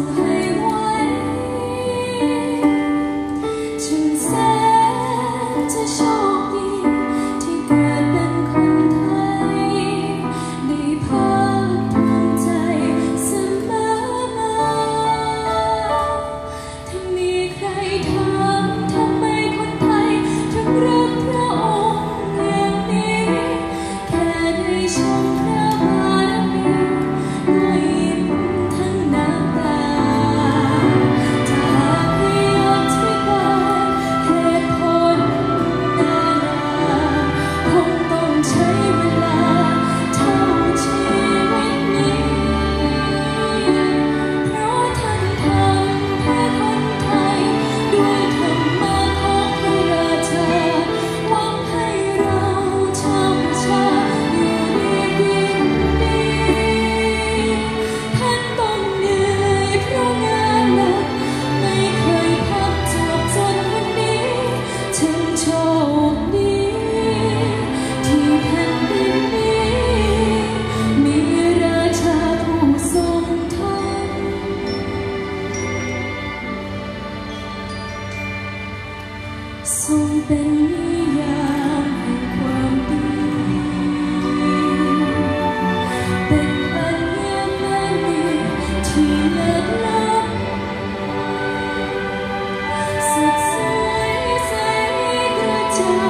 somehow sông bên nhà quang đi bên anh em anh đi chỉ lên lắm sạch sẽ sẽ đưa chân